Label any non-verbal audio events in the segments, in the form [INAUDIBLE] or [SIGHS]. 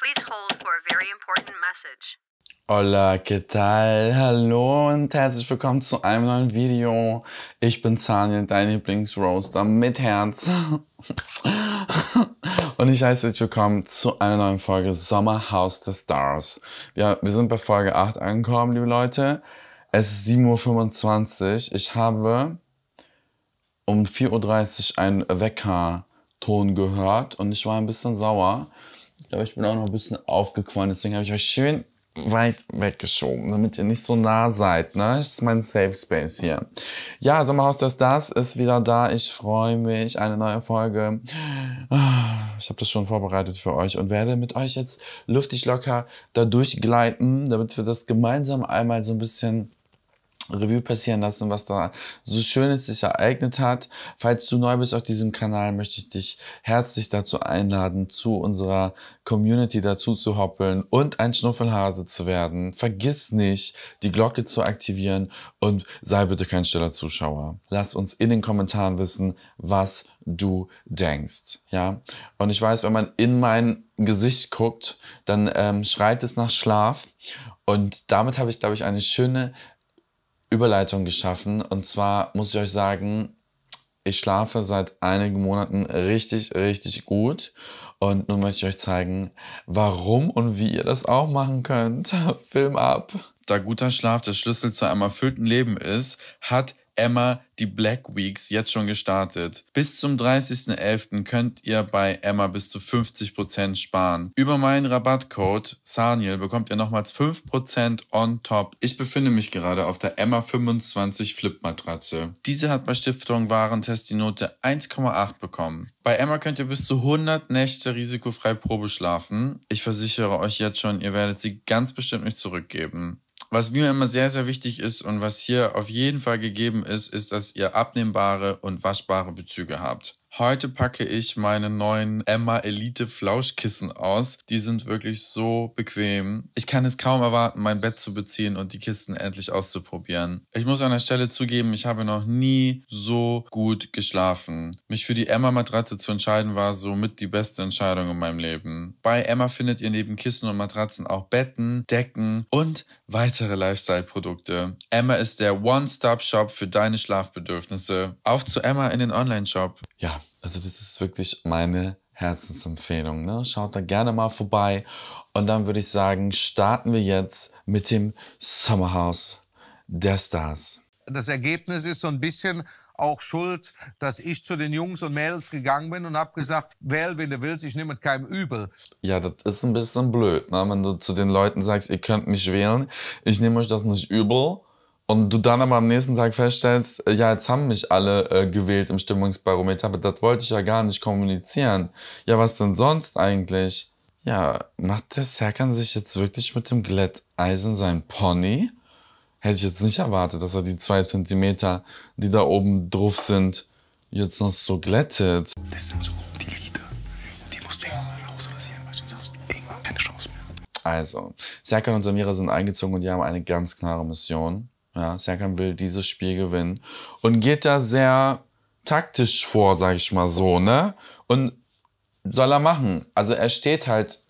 Please hold for a very important message. Hola, ¿qué tal? Hallo und herzlich willkommen zu einem neuen Video. Ich bin Zaniel, dein Lieblingsroaster mit Herz. [LAUGHS] und ich heiße dich willkommen zu einer neuen Folge Sommerhaus der Stars. Ja, wir sind bei Folge 8 angekommen, liebe Leute. Es ist 7.25 Uhr. Ich habe um 4.30 Uhr einen Weckerton gehört und ich war ein bisschen sauer. Ich glaube, ich bin auch noch ein bisschen aufgequollen. Deswegen habe ich euch schön weit weggeschoben, damit ihr nicht so nah seid. Ne? Das ist mein Safe Space hier. Ja, Sommerhaus der Stars ist wieder da. Ich freue mich. Eine neue Folge. Ich habe das schon vorbereitet für euch und werde mit euch jetzt luftig locker da durchgleiten, damit wir das gemeinsam einmal so ein bisschen Revue passieren lassen, was da so Schönes sich ereignet hat. Falls du neu bist auf diesem Kanal, möchte ich dich herzlich dazu einladen, zu unserer Community dazu zu hoppeln und ein Schnuffelhase zu werden. Vergiss nicht, die Glocke zu aktivieren und sei bitte kein stiller Zuschauer. Lass uns in den Kommentaren wissen, was du denkst. Ja, und ich weiß, wenn man in mein Gesicht guckt, dann ähm, schreit es nach Schlaf. Und damit habe ich, glaube ich, eine schöne Überleitung geschaffen. Und zwar muss ich euch sagen, ich schlafe seit einigen Monaten richtig, richtig gut. Und nun möchte ich euch zeigen, warum und wie ihr das auch machen könnt. [LAUGHS] Film ab. Da guter Schlaf der Schlüssel zu einem erfüllten Leben ist, hat Emma die Black Weeks jetzt schon gestartet. Bis zum 30.11. könnt ihr bei Emma bis zu 50% sparen. Über meinen Rabattcode Saniel bekommt ihr nochmals 5% on top. Ich befinde mich gerade auf der Emma 25 Flip Matratze. Diese hat bei Stiftung Warentest die Note 1,8 bekommen. Bei Emma könnt ihr bis zu 100 Nächte risikofrei Probe schlafen. Ich versichere euch jetzt schon, ihr werdet sie ganz bestimmt nicht zurückgeben. Was mir immer sehr, sehr wichtig ist und was hier auf jeden Fall gegeben ist, ist, dass ihr abnehmbare und waschbare Bezüge habt. Heute packe ich meine neuen Emma Elite Flauschkissen aus. Die sind wirklich so bequem. Ich kann es kaum erwarten, mein Bett zu beziehen und die Kisten endlich auszuprobieren. Ich muss an der Stelle zugeben, ich habe noch nie so gut geschlafen. Mich für die Emma Matratze zu entscheiden war somit die beste Entscheidung in meinem Leben. Bei Emma findet ihr neben Kissen und Matratzen auch Betten, Decken und weitere Lifestyle-Produkte. Emma ist der One-Stop-Shop für deine Schlafbedürfnisse. Auf zu Emma in den Online-Shop. Ja, also das ist wirklich meine Herzensempfehlung. Ne? Schaut da gerne mal vorbei. Und dann würde ich sagen, starten wir jetzt mit dem Summerhouse der Stars. Das Ergebnis ist so ein bisschen auch schuld, dass ich zu den Jungs und Mädels gegangen bin und habe gesagt, wähl, wenn du willst, ich nehme es keinem übel. Ja, das ist ein bisschen blöd, ne? wenn du zu den Leuten sagst, ihr könnt mich wählen, ich nehme euch das nicht übel und du dann aber am nächsten Tag feststellst, äh, ja, jetzt haben mich alle äh, gewählt im Stimmungsbarometer, aber das wollte ich ja gar nicht kommunizieren. Ja, was denn sonst eigentlich? Ja, macht der Serkan sich jetzt wirklich mit dem Glätteisen sein Pony? Hätte ich jetzt nicht erwartet, dass er die zwei Zentimeter, die da oben drauf sind, jetzt noch so glättet. Das sind so die Lieder. Die musst du irgendwann rausrasieren, weil sonst hast du irgendwann keine Chance mehr. Also, Serkan und Samira sind eingezogen und die haben eine ganz klare Mission. Ja, Serkan will dieses Spiel gewinnen und geht da sehr taktisch vor, sag ich mal so, ne? Und soll er machen. Also er steht halt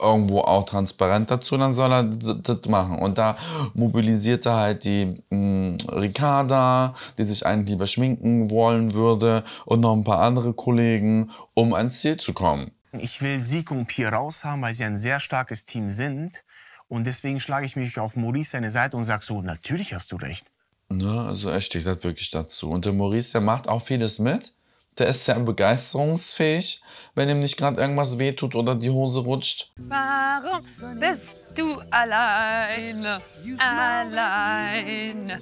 irgendwo auch transparent dazu, dann soll er das machen. Und da mobilisiert er halt die mh, Ricarda, die sich eigentlich lieber schminken wollen würde, und noch ein paar andere Kollegen, um ans Ziel zu kommen. Ich will Sieg und Pier raus haben, weil sie ein sehr starkes Team sind. Und deswegen schlage ich mich auf Maurice seine Seite und sage so, natürlich hast du recht. Ne, also er steht halt wirklich dazu. Und der Maurice, der macht auch vieles mit. Der ist sehr begeisterungsfähig, wenn ihm nicht gerade irgendwas wehtut oder die Hose rutscht. Warum bist du alleine? Alleine.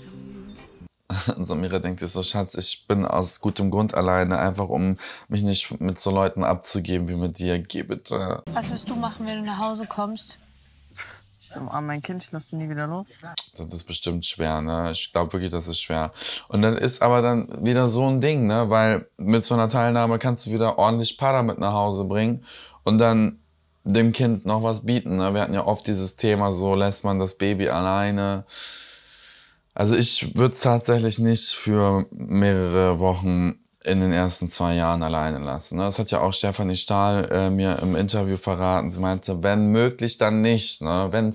Und [LAUGHS] Samira denkt sich so, Schatz, ich bin aus gutem Grund alleine, einfach um mich nicht mit so Leuten abzugeben wie mit dir. Geh bitte. Was wirst du machen, wenn du nach Hause kommst? Ich umarme mein Kind, ich lasse ihn nie wieder los. Das ist bestimmt schwer, ne? Ich glaube wirklich, das ist schwer. Und dann ist aber dann wieder so ein Ding, ne? Weil mit so einer Teilnahme kannst du wieder ordentlich Para mit nach Hause bringen und dann dem Kind noch was bieten. Ne? Wir hatten ja oft dieses Thema, so lässt man das Baby alleine. Also ich würde es tatsächlich nicht für mehrere Wochen in den ersten zwei Jahren alleine lassen. ne? Das hat ja auch Stefanie Stahl äh, mir im Interview verraten. Sie meinte, wenn möglich, dann nicht. Ne? Wenn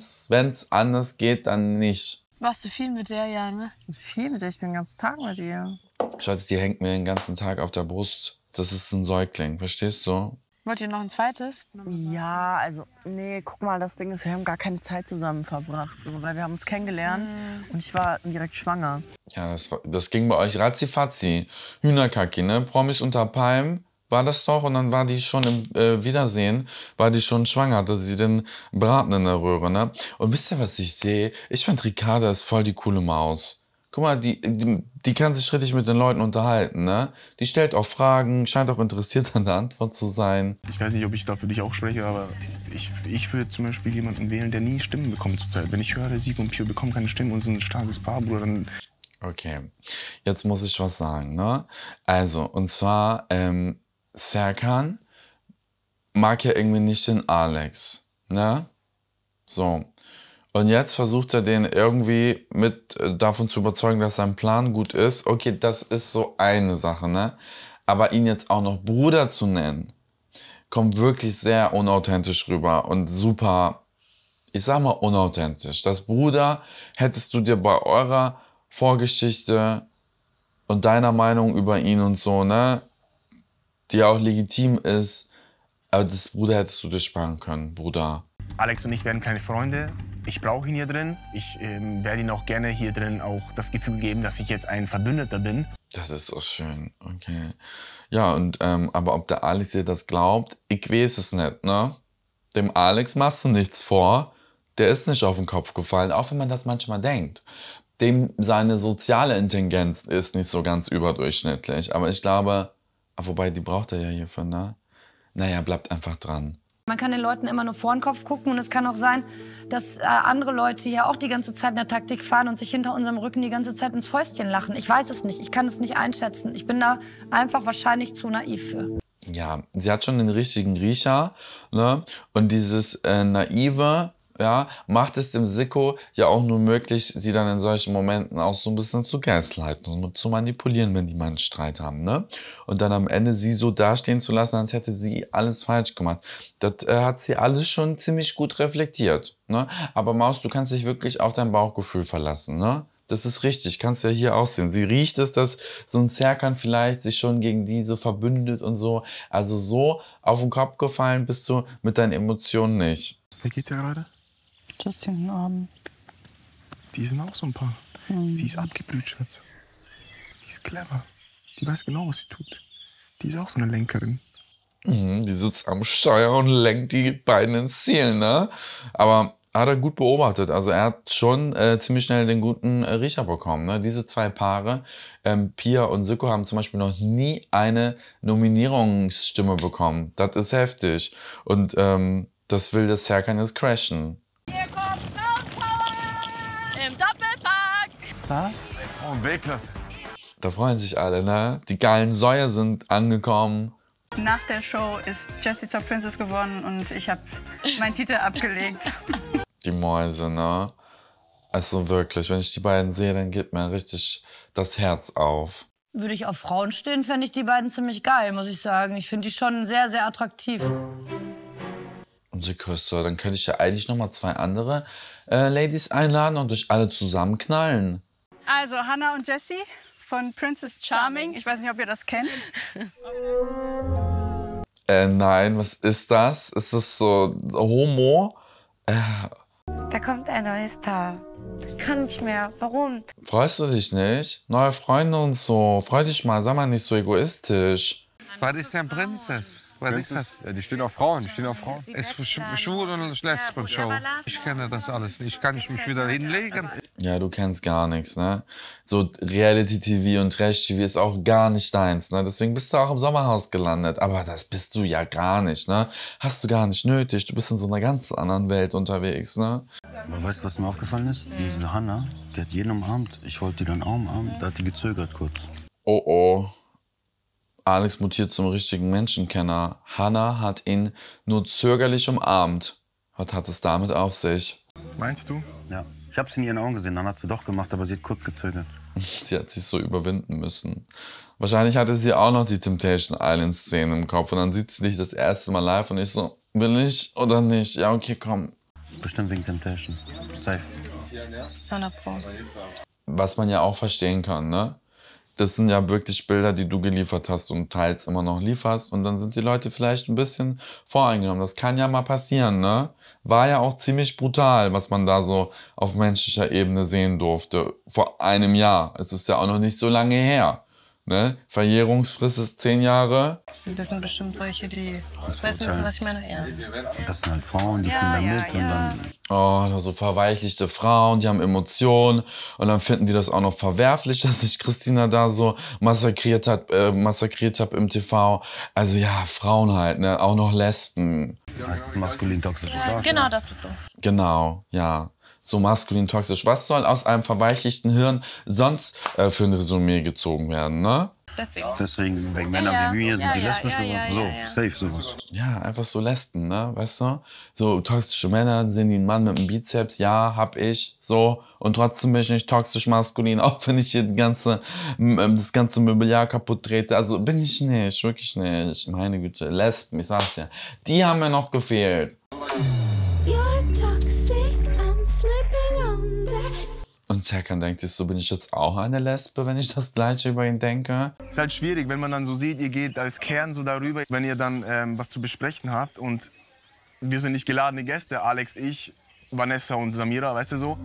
es anders geht, dann nicht. Warst du viel mit der, ja, ne? Viel mit dir, ich bin den ganzen Tag mit ihr. Schatz, die hängt mir den ganzen Tag auf der Brust. Das ist ein Säugling, verstehst du? Wollt ihr noch ein zweites? Ja, also, nee, guck mal, das Ding ist, wir haben gar keine Zeit zusammen verbracht. So, weil wir haben uns kennengelernt und ich war direkt schwanger. Ja, das, war- das ging bei euch ratzifatzi. Hühnerkacki, ne? Promis unter Palm war das doch und dann war die schon im äh, Wiedersehen, war die schon schwanger, hatte sie den Braten in der Röhre, ne? Und wisst ihr, was ich sehe? Ich finde, Ricarda ist voll die coole Maus. Guck mal, die, die, die kann sich richtig mit den Leuten unterhalten, ne? Die stellt auch Fragen, scheint auch interessiert an der Antwort zu sein. Ich weiß nicht, ob ich da für dich auch spreche, aber ich, ich würde zum Beispiel jemanden wählen, der nie Stimmen bekommt zurzeit. Wenn ich höre, Sieg und Pio bekommen keine Stimmen und sind ein starkes Paar, Bruder, dann Okay, jetzt muss ich was sagen, ne? Also, und zwar, ähm, Serkan mag ja irgendwie nicht den Alex, ne? So. Und jetzt versucht er den irgendwie mit äh, davon zu überzeugen, dass sein Plan gut ist. Okay, das ist so eine Sache, ne? Aber ihn jetzt auch noch Bruder zu nennen, kommt wirklich sehr unauthentisch rüber und super, ich sag mal unauthentisch. Das Bruder hättest du dir bei eurer Vorgeschichte und deiner Meinung über ihn und so, ne, die auch legitim ist, aber das Bruder hättest du dir sparen können, Bruder. Alex und ich werden kleine Freunde. Ich brauche ihn hier drin. Ich ähm, werde ihm auch gerne hier drin auch das Gefühl geben, dass ich jetzt ein Verbündeter bin. Das ist auch schön, okay. Ja, und, ähm, aber ob der Alex dir das glaubt, ich weiß es nicht, ne? Dem Alex machst du nichts vor. Der ist nicht auf den Kopf gefallen, auch wenn man das manchmal denkt. Dem seine soziale Intelligenz ist nicht so ganz überdurchschnittlich. Aber ich glaube, ah, wobei, die braucht er ja hierfür, ne? Naja, bleibt einfach dran. Man kann den Leuten immer nur vor den Kopf gucken und es kann auch sein, dass äh, andere Leute hier auch die ganze Zeit eine Taktik fahren und sich hinter unserem Rücken die ganze Zeit ins Fäustchen lachen. Ich weiß es nicht, ich kann es nicht einschätzen. Ich bin da einfach wahrscheinlich zu naiv für. ja, sie hat schon den richtigen Riecher, ne? Und dieses äh, naive, ja, macht es dem Sicko ja auch nur möglich, sie dann in solchen Momenten auch so ein bisschen zu gaslighten und zu manipulieren, wenn die mal einen Streit haben, ne? Und dann am Ende sie so dastehen zu lassen, als hätte sie alles falsch gemacht. Das äh, hat sie alles schon ziemlich gut reflektiert, ne? Aber Maus, du kannst dich wirklich auf dein Bauchgefühl verlassen, ne? Das ist richtig, kannst ja hier aussehen. Sie riecht es, dass so ein Serkan vielleicht sich schon gegen diese verbündet und so. Also so auf den Kopf gefallen bist du mit deinen Emotionen nicht. Wie geht's dir gerade? Justin, Abend. Die sind auch so ein paar. Sie ist abgeblüht, Schatz. Die ist clever. Die weiß genau, was sie tut. Die ist auch so eine Lenkerin. Mhm, die sitzt am Steuer und lenkt die beiden ins Ziel, ne? Aber hat er gut beobachtet. Also er hat schon äh, ziemlich schnell den guten äh, Riecher bekommen. Ne? Diese zwei Paare, ähm, Pia und Siko, haben zum Beispiel noch nie eine Nominierungsstimme bekommen. Das ist heftig. Und ähm, das will das Serkan jetzt crashen. Im Doppelpack. Was? Oh, Weltklasse. Da freuen sich alle, ne? Die geilen Säue sind angekommen. Nach der Show ist Jessie zur Princess geworden und ich habe meinen Titel abgelegt. [LAUGHS] Die Mäuse, ne? Also wirklich, wenn ich die beiden sehe, dann geht mir richtig das Herz auf. Würde ich auf Frauen stehen, fände ich die beiden ziemlich geil, muss ich sagen. Ich finde die schon sehr, sehr attraktiv. Und sie küsste, dann könnte ich ja eigentlich noch mal zwei andere äh, Ladies einladen und euch alle zusammen knallen. Also Hannah und Jessie von Princess Charming. Ich weiß nicht, ob ihr das kennt. [LAUGHS] Äh, nein, was ist das? Ist das so Homo? Äh, Da kommt ein neues Paar. Ich kann nicht mehr. Warum? freust du dich nicht? Neue Freunde und so. Freu dich mal, sei mal nicht so egoistisch. Was ist denn Prinzess? Was ist das? Ja, die stehen auf Frauen, die stehen auf Frauen. Ist Sch Schwul- und Lesben-Show. Ich kenne das alles nicht. Kann ich mich wieder hinlegen? Ja, du kennst gar nichts, ne? So Reality-TV und Trash-TV ist auch gar nicht deins, ne? Deswegen bist du auch im Sommerhaus gelandet. Aber das bist du ja gar nicht, ne? Hast du gar nicht nötig. Du bist in so einer ganz anderen Welt unterwegs, ne? Aber weißt du, was mir aufgefallen ist? Diese Hanna, die hat jeden umarmt. Ich wollte die dann auch umarmen, da hat die gezögert kurz. Oh oh. Alex mutiert zum richtigen Menschenkenner. Hannah hat ihn nur zögerlich umarmt. Was hat es damit auf sich? Meinst du? Ja. Ich hab's in ihren Augen gesehen, dann hat sie doch gemacht, aber sie hat kurz gezögert. [LAUGHS] Sie hat sich so überwinden müssen. Wahrscheinlich hatte sie auch noch die Temptation Island Szene im Kopf und dann sieht sie dich das erste Mal live und ich so, will ich oder nicht? Ja, okay, komm. Bestimmt wegen Temptation. Safe. 100 Pro. Was man ja auch verstehen kann, ne? Das sind ja wirklich Bilder, die du geliefert hast und teils immer noch lieferst und dann sind die Leute vielleicht ein bisschen voreingenommen. Das kann ja mal passieren, ne? War ja auch ziemlich brutal, was man da so auf menschlicher Ebene sehen durfte. Vor einem Jahr. Es ist ja auch noch nicht so lange her. Ne? Verjährungsfrist ist zehn Jahre. Das sind bestimmt solche, die. Weißt du, was ich meine? Ja. Das sind halt Frauen, die Ja, fühlen da ja, mit und ja. dann Oh, da so verweichlichte Frauen, die haben Emotionen und dann finden die das auch noch verwerflich, [LAUGHS] dass sich Christina da so massakriert hat, äh, massakriert hat im TV. Also ja, Frauen halt, ne? Auch noch Lesben. heißt es maskulin toxisches Arschloch. Genau, das bist du. Genau, ja. So maskulin toxisch. Was soll aus einem verweichlichten Hirn sonst äh, für ein Resümee gezogen werden, ne? Deswegen. Deswegen, wegen Männern Ja, wie mir sind ja, die ja, lesbisch ja, geworden. ja, so, ja, ja. safe sowas. Ja, einfach so Lesben, ne? Weißt du? So toxische Männer, sehen die einen Mann mit einem Bizeps, ja, hab ich, so. Und trotzdem bin ich nicht toxisch maskulin, [LAUGHS] auch wenn ich hier die ganze, das ganze Mobiliar kaputt trete. Also bin ich nicht, wirklich nicht. Meine Güte, Lesben, ich sag's ja. Die haben mir noch gefehlt. Und Serkan denkt sich so, bin ich jetzt auch eine Lesbe, wenn ich das gleiche über ihn denke? Ist halt schwierig, wenn man dann so sieht, ihr geht als Kern so darüber, wenn ihr dann ähm, was zu besprechen habt und wir sind nicht geladene Gäste, Alex, ich, Vanessa und Samira, weißt du so?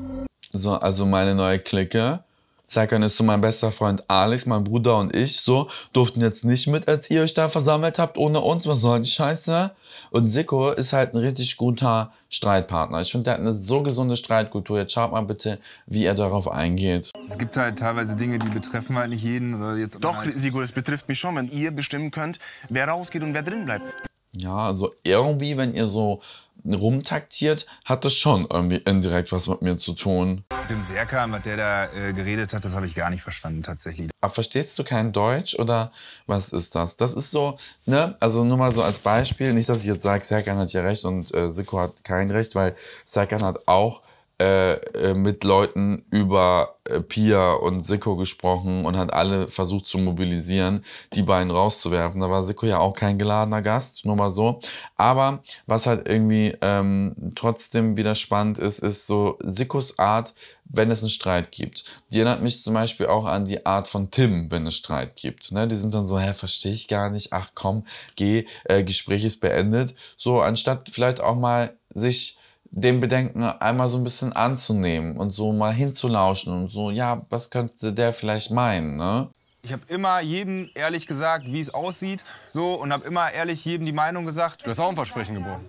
So, also meine neue Clique. Serkan ist so mein bester Freund Alex, mein Bruder und ich, so, durften jetzt nicht mit, als ihr euch da versammelt habt, ohne uns. Was soll die Scheiße? Und Siko ist halt ein richtig guter Streitpartner. Ich finde, der hat eine so gesunde Streitkultur. Jetzt schaut mal bitte, wie er darauf eingeht. Es gibt halt teilweise Dinge, die betreffen halt nicht jeden. Oder jetzt Doch, halt Sigur, das betrifft mich schon, wenn ihr bestimmen könnt, wer rausgeht und wer drin bleibt. Ja, also irgendwie, wenn ihr so rumtaktiert, hat das schon irgendwie indirekt was mit mir zu tun. Mit dem Serkan, was der da äh, geredet hat, das habe ich gar nicht verstanden tatsächlich. Aber verstehst du kein Deutsch oder was ist das? Das ist so, ne, also nur mal so als Beispiel, nicht, dass ich jetzt sage, Serkan hat ja recht und äh, Siko hat kein Recht, weil Serkan hat auch äh, äh, mit Leuten über äh, Pia und Siko gesprochen und hat alle versucht zu mobilisieren, die beiden rauszuwerfen. Da war Siko ja auch kein geladener Gast, nur mal so. Aber was halt irgendwie ähm, trotzdem wieder spannend ist, ist so Sikos Art, wenn es einen Streit gibt. Die erinnert mich zum Beispiel auch an die Art von Tim, wenn es Streit gibt. Ne? Die sind dann so, hä, verstehe ich gar nicht, ach komm, geh, äh, Gespräch ist beendet. So, anstatt vielleicht auch mal sich dem Bedenken einmal so ein bisschen anzunehmen und so mal hinzulauschen und so, ja, was könnte der vielleicht meinen, ne? Ich habe immer jedem ehrlich gesagt, wie es aussieht, so und habe immer ehrlich jedem die Meinung gesagt. Du hast auch ein Versprechen gebrochen.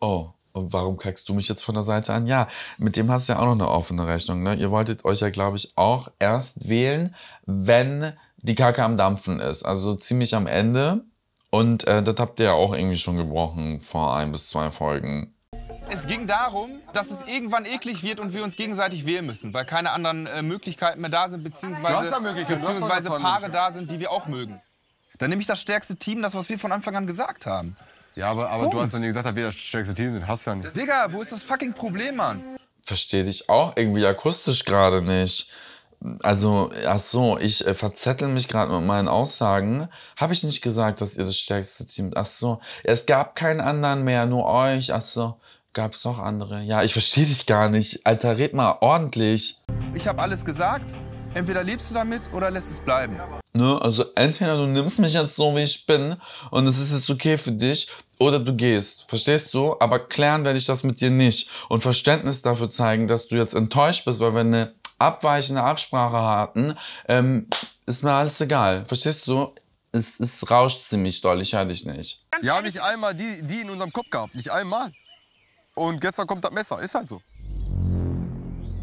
Oh, und warum kackst du mich jetzt von der Seite an? Ja, mit dem hast du ja auch noch eine offene Rechnung. Ne? Ihr wolltet euch ja, glaube ich, auch erst wählen, wenn die Kacke am Dampfen ist. Also ziemlich am Ende. Und äh, das habt ihr ja auch irgendwie schon gebrochen vor ein bis zwei Folgen. Es ging darum, dass es irgendwann eklig wird und wir uns gegenseitig wählen müssen, weil keine anderen äh, Möglichkeiten mehr da sind, beziehungsweise, da beziehungsweise Paare da sind, die wir auch mögen. Dann nehme ich das stärkste Team, das, was wir von Anfang an gesagt haben. Ja, aber, aber Punkt. du hast ja nie gesagt, dass wir das stärkste Team sind. Hast du ja nicht. Digga, wo ist das fucking Problem, Mann? Verstehe dich auch irgendwie akustisch gerade nicht. Also, ach so, ich äh, verzettel mich gerade mit meinen Aussagen. Habe ich nicht gesagt, dass ihr das stärkste Team. Ach so, es gab keinen anderen mehr, nur euch. Ach so, gab es noch andere? Ja, ich verstehe dich gar nicht. Alter, red mal ordentlich. Ich habe alles gesagt. Entweder lebst du damit oder lässt es bleiben. Ne? Also entweder du nimmst mich jetzt so, wie ich bin und es ist jetzt okay für dich oder du gehst. Verstehst du? Aber klären werde ich das mit dir nicht. Und Verständnis dafür zeigen, dass du jetzt enttäuscht bist, weil wir eine abweichende Absprache hatten, ähm, ist mir alles egal. Verstehst du? Es, es rauscht ziemlich doll, ich höre dich nicht. Wir haben nicht einmal die, die in unserem Kopf gehabt. Nicht einmal. Und gestern kommt das Messer. Ist halt so.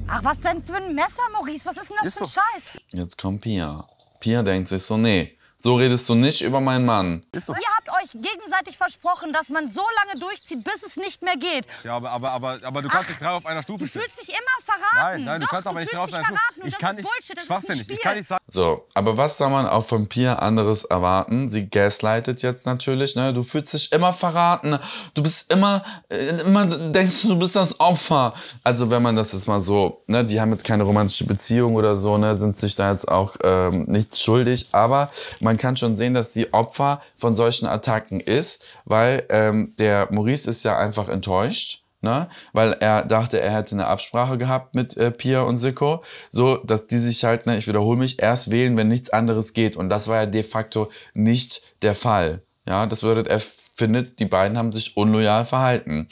Ach, was denn für ein Messer, Maurice? Was ist denn das Ist für ein so. Scheiß? Jetzt kommt Pia. Pia denkt sich so, nee, So redest du nicht über meinen Mann. Ihr habt euch gegenseitig versprochen, dass man so lange durchzieht, bis es nicht mehr geht. Ja, aber, aber, aber, aber du kannst nicht drei auf einer Stufe Du stehen. fühlst dich immer verraten. Nein, nein, du Doch, kannst aber du nicht auf dich einer Stufe. Ich das kann ist nicht. Bullshit, das ist ein. Spiel. Ich kann nicht sagen. So, aber was soll man auch von Pia anderes erwarten? Sie gaslightet jetzt natürlich, ne? Du fühlst dich immer verraten. Du bist immer, äh, immer denkst du, du bist das Opfer. Also wenn man das jetzt mal so, ne? Die haben jetzt keine romantische Beziehung oder so, ne? Sind sich da jetzt auch ähm, nicht schuldig. Aber man kann schon sehen, dass sie Opfer von solchen Attacken ist, weil ähm, der Maurice ist ja einfach enttäuscht. Ne? Weil er dachte, er hätte eine Absprache gehabt mit äh, Pia und Siko, so dass die sich halt, ne, ich wiederhole mich, erst wählen, wenn nichts anderes geht. Und das war ja de facto nicht der Fall. Ja, das bedeutet, er findet, die beiden haben sich unloyal verhalten.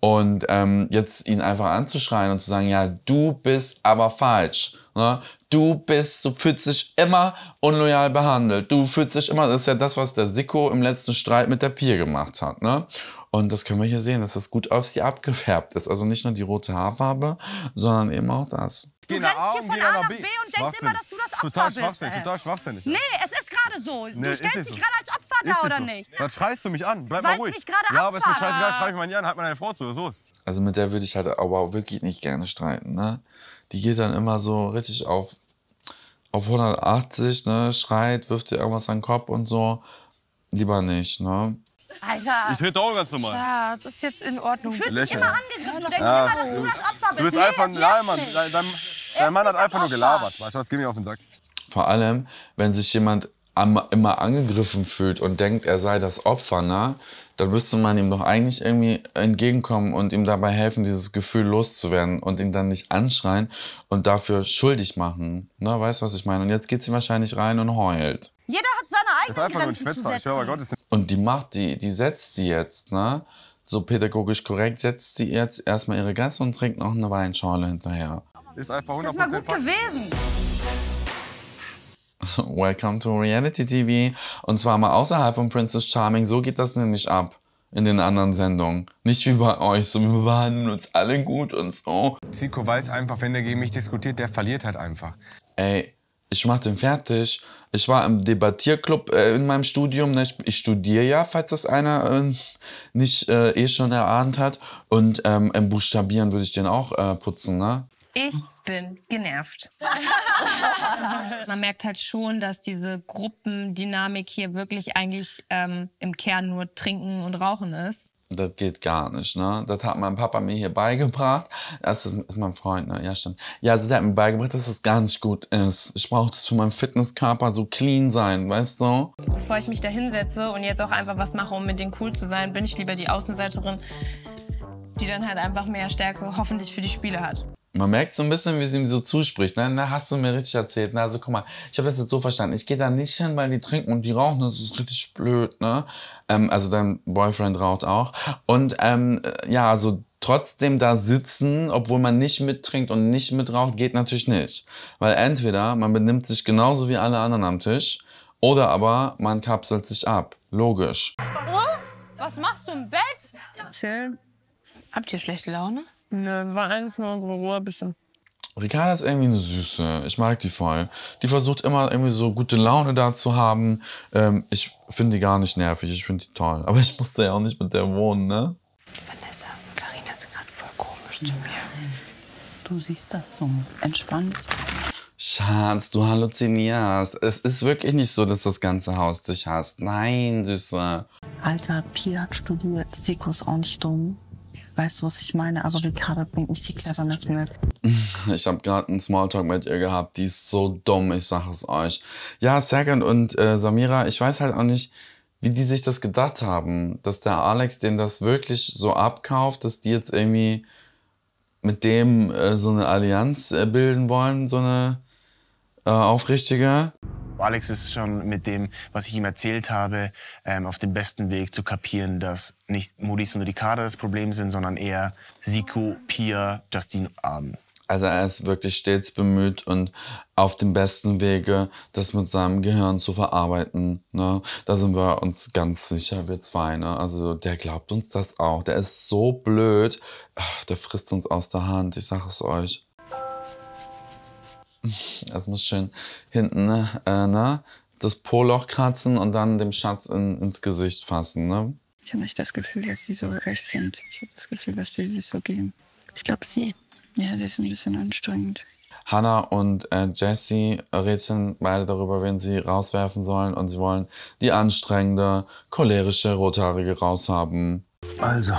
Und ähm, jetzt ihn einfach anzuschreien und zu sagen, ja, du bist aber falsch. Ne? Du bist, du fühlst dich immer unloyal behandelt. Du fühlst dich immer, das ist ja das, was der Siko im letzten Streit mit der Pia gemacht hat. Ne? Und das können wir hier sehen, dass das gut auf sie abgefärbt ist. Also nicht nur die rote Haarfarbe, sondern eben auch das. Du rennst hier von A nach nach B. Und denkst immer, dass du das Opfer Total bist. schwachsinnig, ey. total schwachsinnig. Nee, es ist gerade so. Nee, du ist stellst es dich so. gerade als Opfer da, Ist es oder so? nicht? Dann schreist du mich an. Bleib Weil's mal ruhig. mich gerade ja, aber ist mir scheißegal. abfuckt. Schreib mich mal nie an. Halt meine Frau zu. Was ist? Also mit der würde ich halt aber auch wirklich nicht gerne streiten, ne? Die geht dann immer so richtig auf, auf 180, ne? Schreit, wirft dir irgendwas an den Kopf und so. Lieber nicht, ne? Alter. Ich rede auch ganz normal. Ja, das ist jetzt in Ordnung. Du fühlst dich immer angegriffen. Du denkst Ja, immer, dass du das Opfer bist. Du bist nee, einfach ein ist Nein, Mann. nicht. Dein, dein, dein Mann hat einfach nur gelabert. Weißt du, das geht mir auf den Sack. Vor allem, wenn sich jemand am, immer angegriffen fühlt und denkt, er sei das Opfer, ne? Dann müsste man ihm doch eigentlich irgendwie entgegenkommen und ihm dabei helfen, dieses Gefühl loszuwerden und ihn dann nicht anschreien und dafür schuldig machen. Ne, weißt du, was ich meine? Und jetzt geht sie wahrscheinlich rein und heult. Jeder hat seine eigenen ein Grenzen zu setzen. Gott, ist Und die macht die, die setzt die jetzt, ne? So pädagogisch korrekt setzt sie jetzt erstmal ihre Grenzen und trinkt noch eine Weinschorle hinterher. ist einfach 100% Das ist mal gut gewesen. [LAUGHS] Welcome to Reality TV. Und zwar mal außerhalb von Princess Charming. So geht das nämlich ab. In den anderen Sendungen. Nicht wie bei euch, so wir behandeln uns alle gut und so. Zico weiß einfach, wenn der gegen mich diskutiert, der verliert halt einfach. Ey, ich mach den fertig. Ich war im Debattierclub äh, in meinem Studium. Ne? Ich, ich studiere ja, falls das einer äh, nicht äh, eh schon erahnt hat. Und ähm, im Buchstabieren würde ich den auch äh, putzen, ne? Ich bin genervt. [LAUGHS] Man merkt halt schon, dass diese Gruppendynamik hier wirklich eigentlich ähm, im Kern nur Trinken und Rauchen ist. Das geht gar nicht, ne? Das hat mein Papa mir hier beigebracht. Das ist, ist mein Freund, ne? Ja, stimmt. Ja, also der hat mir beigebracht, dass es gar nicht gut ist. Ich brauche das für meinen Fitnesskörper so clean sein, weißt du? Bevor ich mich da hinsetze und jetzt auch einfach was mache, um mit denen cool zu sein, bin ich lieber die Außenseiterin, die dann halt einfach mehr Stärke hoffentlich für die Spiele hat. Man merkt so ein bisschen, wie sie ihm so zuspricht. Ne? Na, hast du mir richtig erzählt. Ne? Also guck mal, ich habe das jetzt so verstanden. Ich gehe da nicht hin, weil die trinken und die rauchen. Das ist richtig blöd. Ne? Ähm, also dein Boyfriend raucht auch. Und ähm, äh, ja, also trotzdem da sitzen, obwohl man nicht mittrinkt und nicht mitraucht, geht natürlich nicht. Weil entweder man benimmt sich genauso wie alle anderen am Tisch oder aber man kapselt sich ab. Logisch. Was machst du im Bett? Chill. Habt ihr schlechte Laune? Nö, war eigentlich nur Ruhe ein bisschen. Ricarda ist irgendwie eine Süße. Ich mag die voll. Die versucht immer irgendwie so gute Laune da zu haben. Ähm, ich finde die gar nicht nervig. Ich finde die toll. Aber ich musste ja auch nicht mit der wohnen, ne? Vanessa, Carina ist gerade voll komisch zu mir. Du siehst das so entspannt. Schatz, du halluzinierst. Es ist wirklich nicht so, dass das ganze Haus dich hasst. Nein, Süße. Alter, Pia hat studiert. Seko ist auch nicht dumm. Weißt du, was ich meine? Aber Ricarda bringt nicht die Cleverness mit. Ich habe gerade einen Smalltalk mit ihr gehabt. Die ist so dumm, ich sag es euch. Ja, Serkan und äh, Samira, ich weiß halt auch nicht, wie die sich das gedacht haben, dass der Alex den das wirklich so abkauft, dass die jetzt irgendwie mit dem äh, so eine Allianz äh, bilden wollen, so eine äh, aufrichtige. Alex ist schon mit dem, was ich ihm erzählt habe, ähm, auf dem besten Weg zu kapieren, dass nicht Maurice und Ricarda das Problem sind, sondern eher Siko, Pia, die ähm, Also er ist wirklich stets bemüht und auf dem besten Wege, das mit seinem Gehirn zu verarbeiten. Ne? Da sind wir uns ganz sicher, wir zwei. Ne? Also der glaubt uns das auch. Der ist so blöd. Ach, der frisst uns aus der Hand, ich sag es euch. Das muss schön hinten, ne? Äh, ne? das Po-Loch kratzen und dann dem Schatz in, ins Gesicht fassen, ne? Ich habe nicht das Gefühl, dass sie so recht sind. Ich habe das Gefühl, dass die sich so geben. Ich glaube, sie. Ja, sie ist ein bisschen anstrengend. Hannah und äh, Jessie rätseln beide darüber, wen sie rauswerfen sollen und sie wollen die anstrengende, cholerische Rothaarige raushaben. Also,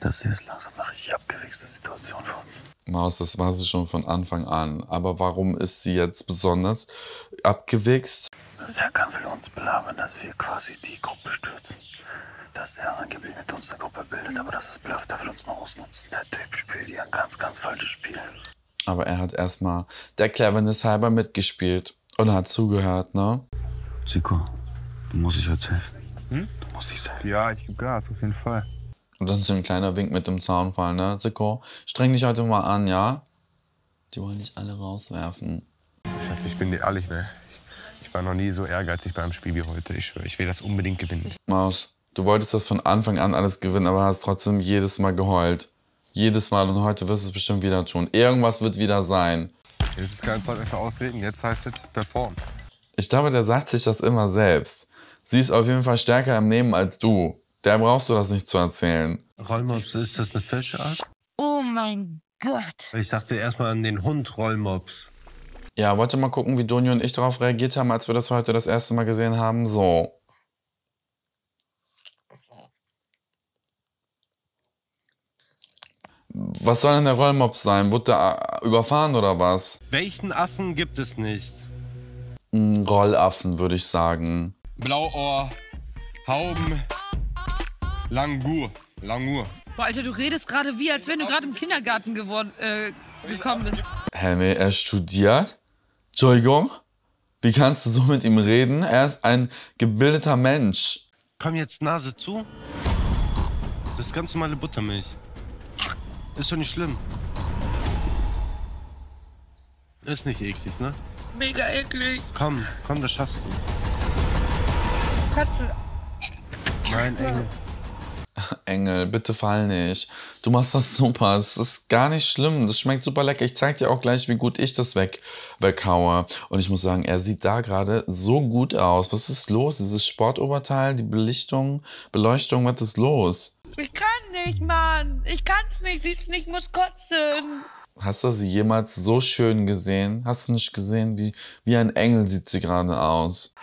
das hier ist langsam eine richtig abgewichste Situation für uns. Maus, das war sie schon von Anfang an. Aber warum ist sie jetzt besonders abgewichst? Serkan will uns belabern, dass wir quasi die Gruppe stürzen. Dass er angeblich mit uns eine Gruppe bildet, aber das ist Bluff, der will uns nur ausnutzen. Der Typ spielt hier ein ganz, ganz falsches Spiel. Aber er hat erstmal der Cleverness halber mitgespielt und hat zugehört, ne? Zico, du musst dich jetzt helfen. Hm? Du musst dich helfen. Ja, ich gebe Gas, auf jeden Fall. Und dann so ein kleiner Wink mit dem Zaunfall, ne? Siko, streng dich heute mal an, ja? Die wollen dich alle rauswerfen. Schatz, ich bin dir ehrlich, ne? Ich war noch nie so ehrgeizig beim Spiel wie heute. Ich schwöre, ich will das unbedingt gewinnen. Maus, du wolltest das von Anfang an alles gewinnen, aber hast trotzdem jedes Mal geheult. Jedes Mal und heute wirst du es bestimmt wieder tun. Irgendwas wird wieder sein. Jetzt ist keine Zeit mehr für Ausreden, jetzt heißt es perform. Ich glaube, der sagt sich das immer selbst. Sie ist auf jeden Fall stärker im Nehmen als du. Der brauchst du das nicht zu erzählen. Rollmops, ist das eine Fischart? Oh mein Gott. Ich dachte erstmal an den Hund Rollmops. Ja, wollt ihr mal gucken, wie Donio und ich darauf reagiert haben, als wir das heute das erste Mal gesehen haben? So. Was soll denn der Rollmops sein? Wurde der äh, überfahren oder was? Welchen Affen gibt es nicht? Rollaffen, würde ich sagen. Blauohr, Hauben, Langur, Langur. Boah, Alter, du redest gerade wie, als wenn du gerade im Kindergarten geworden, äh, gekommen bist. Hä, nee, er studiert? Entschuldigung? Wie kannst du so mit ihm reden? Er ist ein gebildeter Mensch. Komm jetzt Nase zu. Das ist ganz normale Buttermilch. Ist doch nicht schlimm. Ist nicht eklig, ne? Mega eklig. Komm, komm, das schaffst du. Katze. Nein, Engel. Engel, bitte fall nicht. Du machst das super. Es ist gar nicht schlimm. Das schmeckt super lecker. Ich zeig dir auch gleich, wie gut ich das weg, weghaue. Und ich muss sagen, er sieht da gerade so gut aus. Was ist los? Dieses Sportoberteil, die Belichtung, Beleuchtung, was ist los? Ich kann nicht, Mann. Ich kann's nicht. Siehst nicht, ich muss kotzen. Hast du sie jemals so schön gesehen? Hast du nicht gesehen, wie, wie ein Engel sieht sie gerade aus?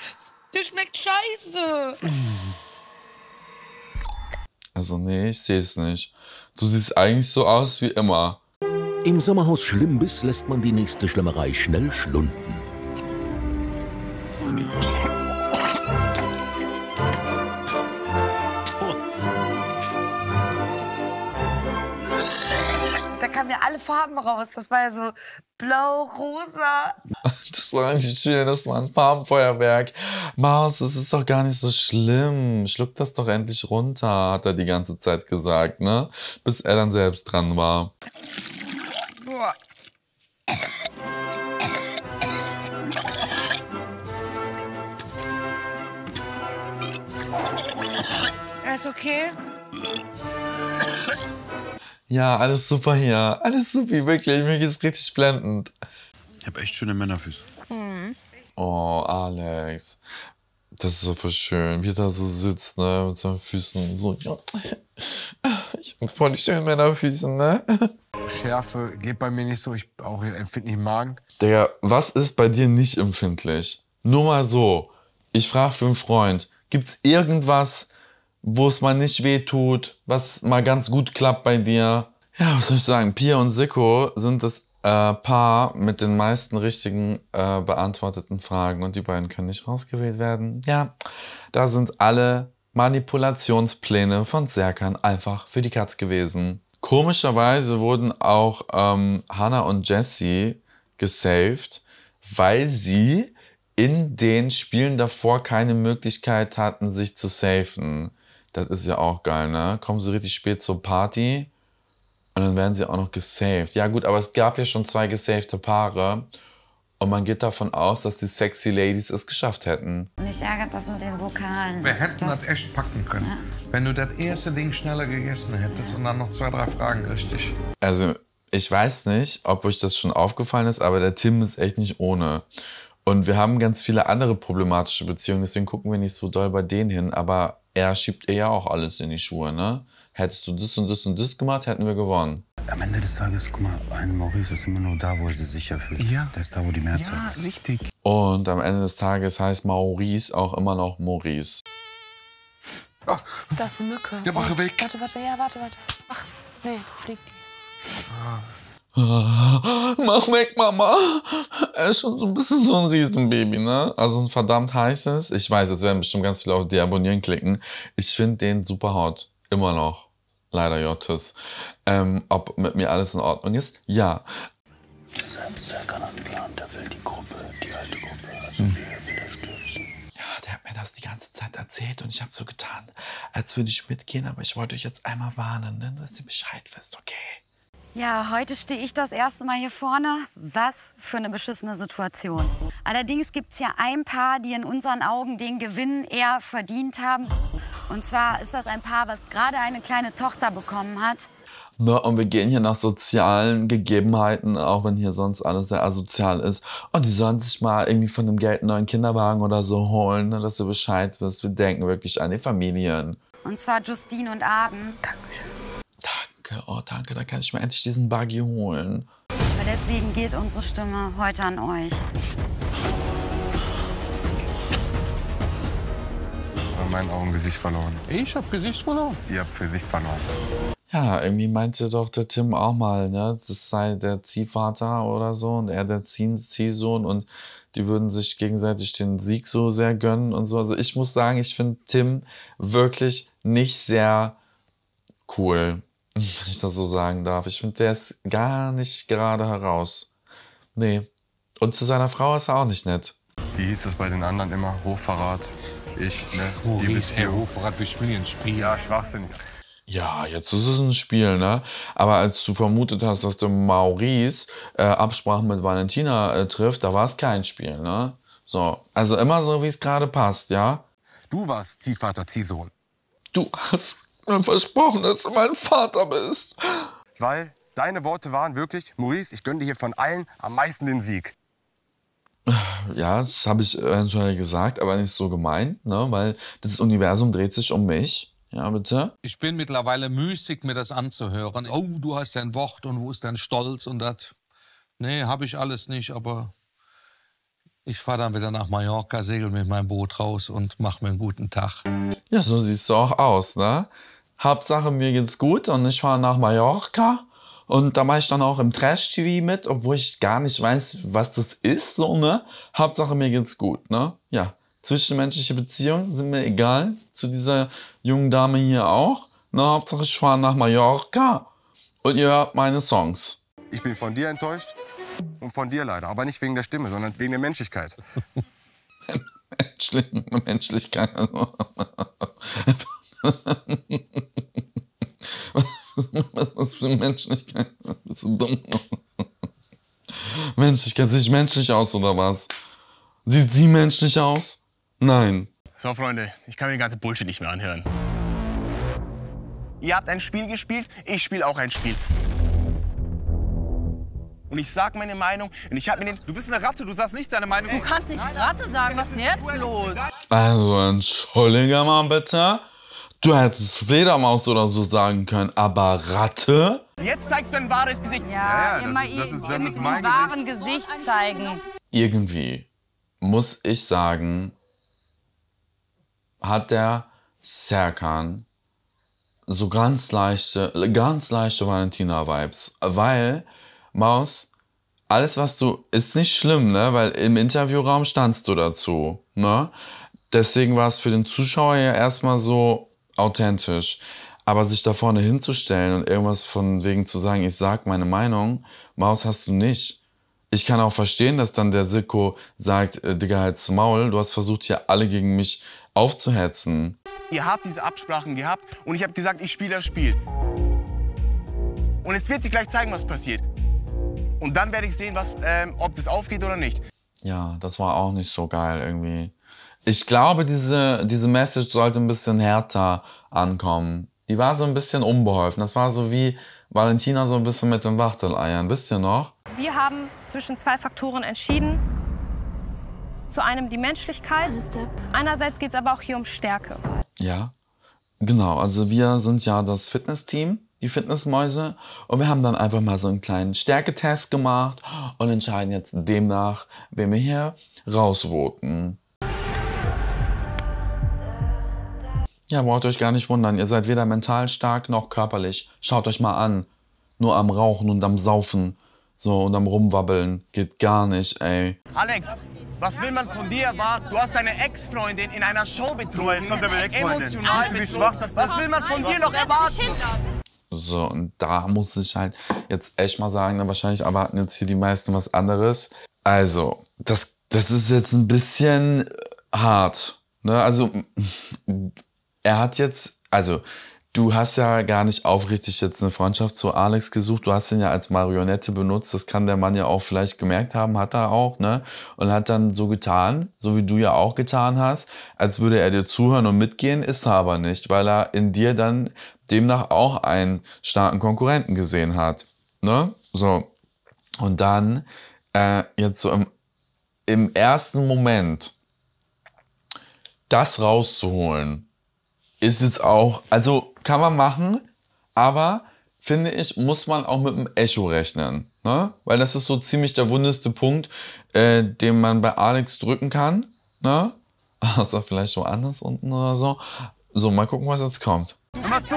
Das schmeckt scheiße. Also nee, ich sehe es nicht. Du siehst eigentlich so aus wie immer. Im Sommerhaus Schlimmbiss lässt man die nächste Schlemmerei schnell schlunden. Farben raus. Das war ja so blau, rosa. [LAUGHS] Das war nicht schön, das war ein Farbenfeuerwerk. Maus, das ist doch gar nicht so schlimm. Schluck das doch endlich runter, hat er die ganze Zeit gesagt, ne? Bis er dann selbst dran war. Boah. Ist okay? Ja, alles super hier. Alles supi, wirklich. Mir geht's richtig blendend. Ich habe echt schöne Männerfüße. Oh, Alex. Das ist so voll schön, wie er da so sitzt, ne, mit seinen Füßen und so. Ja. Ich hab voll die schönen Männerfüße, ne? Schärfe geht bei mir nicht so. Ich auch empfindlichen Magen. Digga, was ist bei dir nicht empfindlich? Nur mal so. Ich frage für einen Freund, gibt's irgendwas, wo es mal nicht weh tut, was mal ganz gut klappt bei dir? Ja, was soll ich sagen? Pia und Siko sind das äh, Paar mit den meisten richtigen äh, beantworteten Fragen und die beiden können nicht rausgewählt werden. Ja, da sind alle Manipulationspläne von Serkan einfach für die Katz gewesen. Komischerweise wurden auch ähm, Hannah und Jessie gesaved, weil sie in den Spielen davor keine Möglichkeit hatten, sich zu safen. Das ist ja auch geil, ne? Kommen sie richtig spät zur Party und dann werden sie auch noch gesaved. Ja gut, aber es gab ja schon zwei gesavte Paare und man geht davon aus, dass die sexy Ladies es geschafft hätten. Mich ärgert das mit den Vokalen. Wir Das hätten das echt packen können. Wenn du das erste Ding schneller gegessen hättest und dann noch zwei, drei Fragen richtig. Also, ich weiß nicht, ob euch das schon aufgefallen ist, aber der Tim ist echt nicht ohne. Und wir haben ganz viele andere problematische Beziehungen, deswegen gucken wir nicht so doll bei denen hin. Aber er schiebt ihr ja auch alles in die Schuhe, ne? Hättest du das und das und das gemacht, hätten wir gewonnen. Am Ende des Tages, guck mal, ein Maurice ist immer nur da, wo er sich sicher fühlt. Ja. Der ist da, wo die Mehrzahl Ja, ist. richtig. Und am Ende des Tages heißt Maurice auch immer noch Maurice. Da ist eine Mücke. Ja, mache weg. Warte, warte, ja, warte, warte. Ach, nee, da fliegt die. Mach weg, Mama. Er ist schon so ein bisschen so ein Riesenbaby, ne? Also ein verdammt heißes. Ich weiß, jetzt werden bestimmt ganz viele auf Deabonnieren klicken. Ich finde den super hot. Immer noch. Leider Jottes. Ähm, ob mit mir alles in Ordnung ist? Ja. Serkan hat einen Plan, der will die Gruppe, die alte Gruppe, also wir wieder. Ja, der hat mir das die ganze Zeit erzählt und ich habe so getan, als würde ich mitgehen, aber ich wollte euch jetzt einmal warnen, ne? dass ihr Bescheid wisst, okay? Ja, heute stehe ich das erste Mal hier vorne. Was für eine beschissene Situation. Allerdings gibt es ja ein Paar, die in unseren Augen den Gewinn eher verdient haben. Und zwar ist das ein Paar, was gerade eine kleine Tochter bekommen hat. Ne, und wir gehen hier nach sozialen Gegebenheiten, auch wenn hier sonst alles sehr asozial ist. Und die sollen sich mal irgendwie von dem Geld einen neuen Kinderwagen oder so holen, ne, dass ihr Bescheid wisst. Wir denken wirklich an die Familien. Und zwar Justine und Abend. Danke, oh danke, da kann ich mir endlich diesen Buggy holen. Aber deswegen geht unsere Stimme heute an euch. In meinen Augen Gesicht verloren. Ich hab Gesicht verloren? Ihr habt Gesicht verloren. Ja, irgendwie meinte doch der Tim auch mal, ne, das sei der Ziehvater oder so und er der Zieh Ziehsohn und die würden sich gegenseitig den Sieg so sehr gönnen und so. Also ich muss sagen, ich finde Tim wirklich nicht sehr cool, [LAUGHS] wenn ich das so sagen darf. Ich finde, der ist gar nicht gerade heraus. Nee. Und zu seiner Frau ist er auch nicht nett. Wie hieß das bei den anderen immer? Hochverrat. Ich, ne? Maurice, ey. Hochverrat, wir spielen ein Spiel. Ja, Schwachsinn. Ja, jetzt ist es ein Spiel, ne? Aber als du vermutet hast, dass der Maurice äh, Absprachen mit Valentina äh, trifft, da war es kein Spiel, ne? So, also immer so, wie es gerade passt, ja? Du warst Ziehvater, Ziehsohn. Du hast mir versprochen, dass du mein Vater bist. Weil deine Worte waren wirklich, Maurice, ich gönne dir hier von allen am meisten den Sieg. Ja, das habe ich eventuell gesagt, aber nicht so gemeint, ne? Weil das Universum dreht sich um mich. Ja, bitte? Ich bin mittlerweile müßig, mir das anzuhören. Oh, du hast dein Wort und wo ist dein Stolz und das. Nee, habe ich alles nicht, aber ich fahre dann wieder nach Mallorca, segel mit meinem Boot raus und mache mir einen guten Tag. Ja, so siehst du auch aus, ne? Hauptsache, mir geht's gut und ich fahre nach Mallorca. Und da mache ich dann auch im Trash-TV mit, obwohl ich gar nicht weiß, was das ist, so, ne? Hauptsache, mir geht's gut, ne? Ja. Zwischenmenschliche Beziehungen sind mir egal. Zu dieser jungen Dame hier auch. Ne? Hauptsache, ich fahre nach Mallorca. Und ihr hört meine Songs. Ich bin von dir enttäuscht und von dir leider. Aber nicht wegen der Stimme, sondern wegen der Menschlichkeit. [LAUGHS] Menschlich, Menschlichkeit. [LAUGHS] Was für Menschlichkeit? Bist du dumm? Menschlichkeit, sehe ich menschlich aus oder was? Sieht sie menschlich aus? Nein. So, Freunde, ich kann mir den ganzen Bullshit nicht mehr anhören. Ihr habt ein Spiel gespielt, ich spiele auch ein Spiel. Und ich sag meine Meinung und ich habe mir den... Du bist eine Ratte, du sagst nicht deine Meinung. Du kannst nicht Ratte sagen, was ist denn jetzt los? Also, entschuldige mal bitte. Du hättest Fledermaus oder so sagen können, aber Ratte? Jetzt zeigst du dein wahres Gesicht. Ja, das immer ist- das ist- das ihr ist mit mein dem wahren Gesicht zeigen. Irgendwie muss ich sagen, hat der Serkan so ganz leichte, ganz leichte Valentina-Vibes. Weil, Maus, alles, was du, ist nicht schlimm, ne? Weil im Interviewraum standst du dazu, ne? Deswegen war es für den Zuschauer ja erstmal so authentisch. Aber sich da vorne hinzustellen und irgendwas von wegen zu sagen, ich sag meine Meinung, Maus hast du nicht. Ich kann auch verstehen, dass dann der Sicko sagt, äh, Digga, halt's Maul, du hast versucht, hier alle gegen mich aufzuhetzen. Ihr habt diese Absprachen gehabt und ich habe gesagt, ich spiele das Spiel. Und es wird sich gleich zeigen, was passiert. Und dann werde ich sehen, was, ähm, ob das aufgeht oder nicht. Ja, das war auch nicht so geil irgendwie. Ich glaube, diese, diese Message sollte ein bisschen härter ankommen. Die war so ein bisschen unbeholfen. Das war so wie Valentina so ein bisschen mit den Wachteleiern. Wisst ihr noch? Wir haben zwischen zwei Faktoren entschieden. zu einem die Menschlichkeit. Einerseits geht es aber auch hier um Stärke. Ja, genau. Also wir sind ja das Fitnessteam, die Fitnessmäuse. Und wir haben dann einfach mal so einen kleinen Stärketest gemacht und entscheiden jetzt demnach, wen wir hier rausvoten. Ja, braucht euch gar nicht wundern. Ihr seid weder mental stark noch körperlich. Schaut euch mal an. Nur am Rauchen und am Saufen. So, und am Rumwabbeln. Geht gar nicht, ey. Alex, was will man von dir? War, du hast deine Ex-Freundin in einer Show betrogen. er mit Ex-Freundin. Emotional du, wie schwach das ist? Was will man von dir noch erwarten? So, und da muss ich halt jetzt echt mal sagen, na, wahrscheinlich erwarten jetzt hier die meisten was anderes. Also, das, das ist jetzt ein bisschen hart. Ne? Also, er hat jetzt, also, du hast ja gar nicht aufrichtig jetzt eine Freundschaft zu Alex gesucht. Du hast ihn ja als Marionette benutzt. Das kann der Mann ja auch vielleicht gemerkt haben, hat er auch, ne? Und hat dann so getan, so wie du ja auch getan hast, als würde er dir zuhören und mitgehen, ist er aber nicht, weil er in dir dann demnach auch einen starken Konkurrenten gesehen hat, ne? So. Und dann, äh, jetzt so im, im ersten Moment, das rauszuholen, ist jetzt auch, also kann man machen, aber finde ich, muss man auch mit dem Echo rechnen. Ne? Weil das ist so ziemlich der wundeste Punkt, äh, den man bei Alex drücken kann. Ne? [LAUGHS] Außer vielleicht woanders unten oder so. So, mal gucken, was jetzt kommt. Hör mal zu,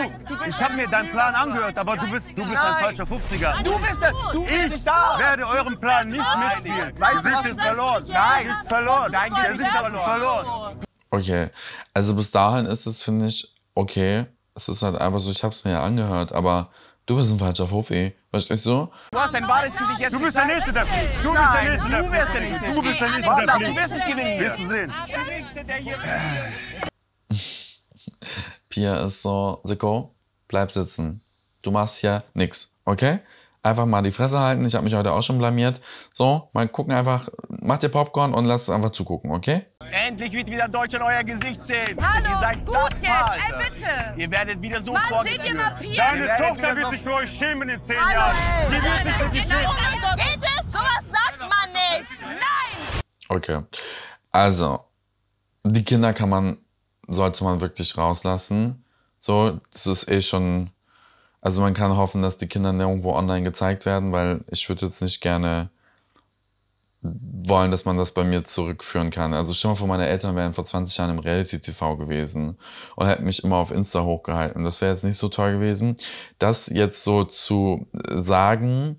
ich habe mir deinen Plan angehört, aber du bist, du bist ein falscher 50er. Du bist der, du bist Ich nicht da. werde euren Plan nicht mitspielen. Weißt du, Gesicht ist verloren. Nein. Verloren. Dein Gesicht ist verloren. Okay, also bis dahin ist es, finde ich, okay. Es ist halt einfach so, ich habe es mir ja angehört, aber du bist ein falscher Fofi. Verstehst du? Du hast dein wahres Gesicht jetzt Du bist der. Nächste, fliegt. Du bist der Nächste, der du wirst der. Nächste. Du bist der Nächste, ab, Du wirst nicht gewinnen. Wirst du sehen. Der Nächste, der hier... [SIGHS] Pia ist so, Siko, bleib sitzen. Du machst hier nix, okay? Einfach mal die Fresse halten. Ich habe mich heute auch schon blamiert. So, mal gucken einfach, mach dir Popcorn und lass es einfach zugucken, okay? Endlich wird wieder Deutschland euer Gesicht sehen. Hallo, ihr seid gut das jetzt, Paar, ey, bitte. Ihr werdet wieder so Mann, vorgeführt. seht ihr mal? Ihr Deine Tochter wird sich für euch schämen in zehn Hallo, Jahren. ey. Die wird sich für dich schämen. Geht es? Sowas sagt man nicht. Nein. Okay. Also, die Kinder kann man, sollte man wirklich rauslassen. So, das ist eh schon, also man kann hoffen, dass die Kinder nirgendwo online gezeigt werden, weil ich würde jetzt nicht gerne wollen, dass man das bei mir zurückführen kann. Also stell mal vor, meine Eltern wären vor 20 Jahren im Reality-TV gewesen und hätten mich immer auf Insta hochgehalten. Das wäre jetzt nicht so toll gewesen. Das jetzt so zu sagen,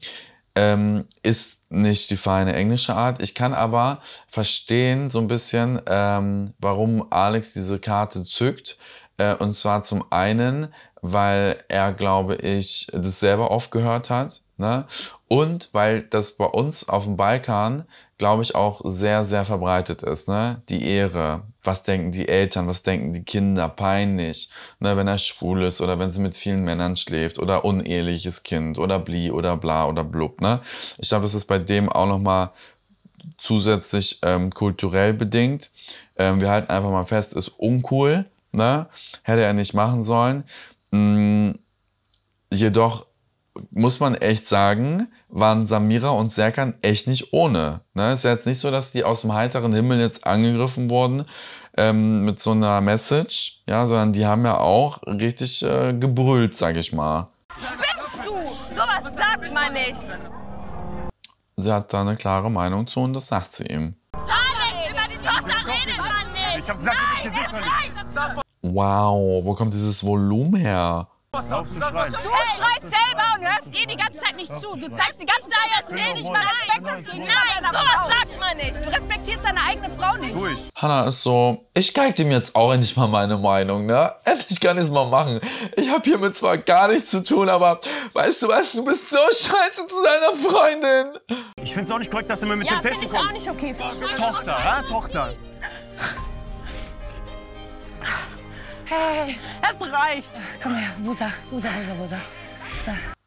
ähm, ist nicht die feine englische Art. Ich kann aber verstehen so ein bisschen, ähm, warum Alex diese Karte zückt. Äh, und zwar zum einen, weil er, glaube ich, das selber oft gehört hat. Ne? Und weil das bei uns auf dem Balkan, glaube ich, auch sehr, sehr verbreitet ist. Ne? Die Ehre. Was denken die Eltern? Was denken die Kinder? Peinlich. Ne? Wenn er schwul ist oder wenn sie mit vielen Männern schläft oder uneheliches Kind oder bli oder bla oder blub. Ne? Ich glaube, das ist bei dem auch nochmal zusätzlich ähm, kulturell bedingt. Ähm, wir halten einfach mal fest, ist uncool. Ne? Hätte er nicht machen sollen. Mm, jedoch muss man echt sagen, waren Samira und Serkan echt nicht ohne. Ne? Ist ja jetzt nicht so, dass die aus dem heiteren Himmel jetzt angegriffen wurden ähm, mit so einer Message, ja, sondern die haben ja auch richtig äh, gebrüllt, sag ich mal. Spinnst du? Sowas sagt man nicht. Sie hat da eine klare Meinung zu und das sagt sie ihm. Alex, über die Tochter redet man nicht. Ich hab gesagt, Wow, wo kommt dieses Volumen her? Du schreist selber und hörst ihr die ganze Zeit nicht zu. Du zeigst die ganze Zeit, erzähl nicht mal Respekt gegenüber Nein, sowas sagt man nicht. Du respektierst deine eigene Frau nicht. Hannah ist so, ich geig dem jetzt auch endlich mal meine Meinung, ne? Endlich kann ich es mal machen. Ich habe hiermit zwar gar nichts zu tun, aber weißt du was, du bist so scheiße zu deiner Freundin. Ich find's auch nicht korrekt, dass er mir mit Ja, dem finde Testen ich auch nicht okay. Tochter, ha? Tochter. Hey, es reicht. Komm her, Wusa, Wusa, Wusa, Wusa.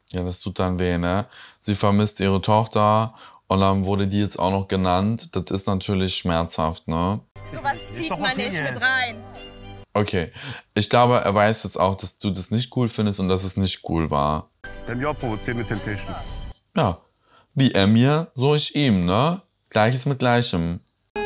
Ja, das tut dann weh, ne? Sie vermisst ihre Tochter und dann wurde die jetzt auch noch genannt. Das ist natürlich schmerzhaft, ne? Sowas zieht man okay nicht mit rein. Okay, ich glaube, er weiß jetzt auch, dass du das nicht cool findest und dass es nicht cool war. Auch provoziert mit Temptation. Ja, wie er mir, so ich ihm, ne? Gleiches mit Gleichem. Komm